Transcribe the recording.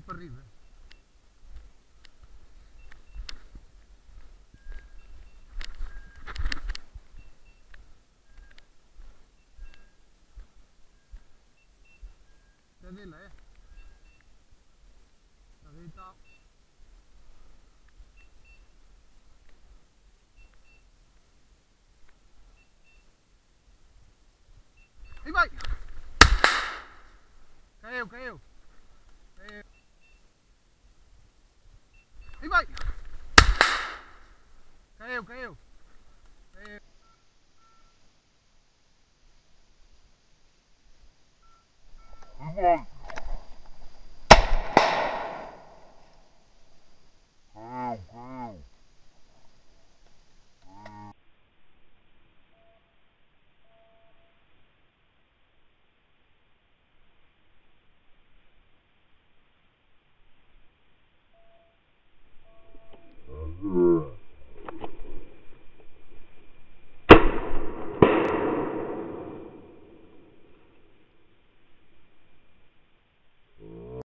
para riba. É dele, é? Ali está. E vai! Caiu! Caiu! E vai! Caiu, caiu! Caiu! Vai!